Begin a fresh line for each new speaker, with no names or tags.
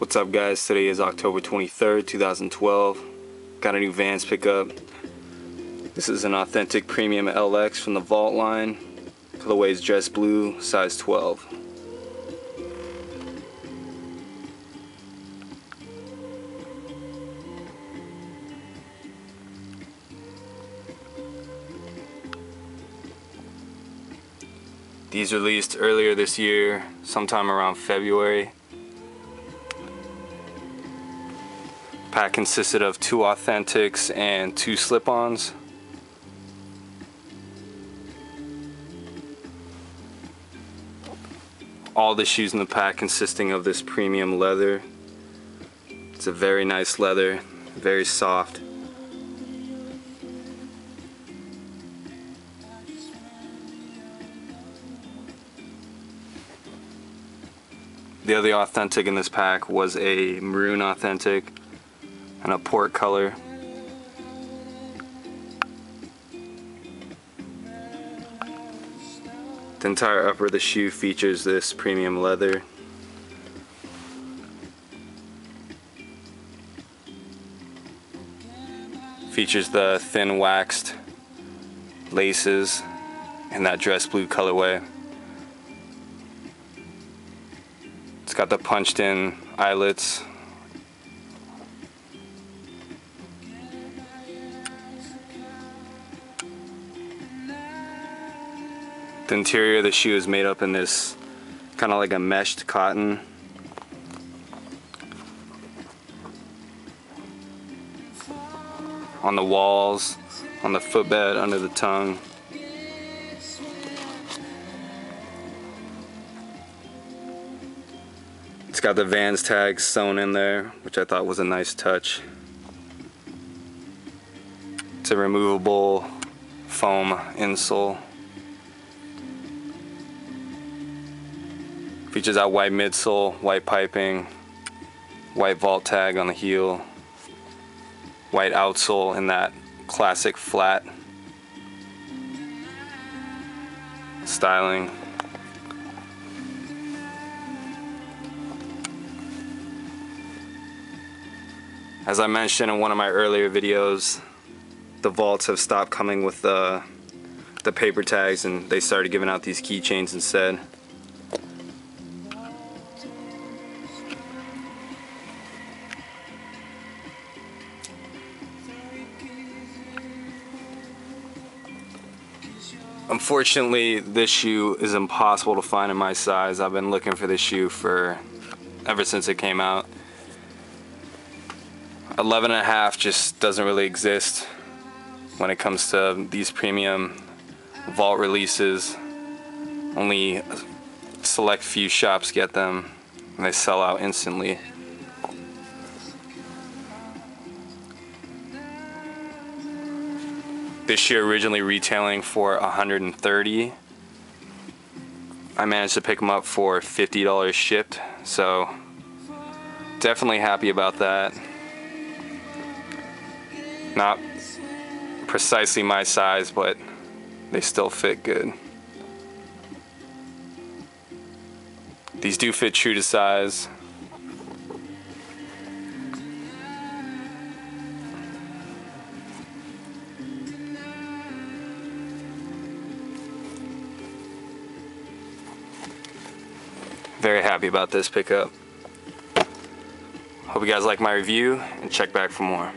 What's up guys, today is October 23rd, 2012. Got a new Vans pickup. This is an authentic premium LX from the Vault line. Colorway is dress blue, size 12. These released earlier this year, sometime around February. Pack consisted of two authentics and two slip-ons. All the shoes in the pack consisting of this premium leather. It's a very nice leather, very soft. The other authentic in this pack was a maroon authentic and a port color. The entire upper of the shoe features this premium leather. Features the thin waxed laces and that dress blue colorway. It's got the punched in eyelets. The interior of the shoe is made up in this kind of like a meshed cotton. On the walls, on the footbed, under the tongue. It's got the Vans tag sewn in there, which I thought was a nice touch. It's a removable foam insole. Features that white midsole, white piping, white vault tag on the heel, white outsole in that classic flat styling. As I mentioned in one of my earlier videos, the vaults have stopped coming with the, the paper tags and they started giving out these keychains instead. Unfortunately, this shoe is impossible to find in my size. I've been looking for this shoe for ever since it came out. 11 and a half just doesn't really exist when it comes to these premium vault releases. Only select few shops get them and they sell out instantly. This shoe originally retailing for 130 I managed to pick them up for $50 shipped so definitely happy about that not precisely my size, but they still fit good. These do fit true to size. Very happy about this pickup. Hope you guys like my review and check back for more.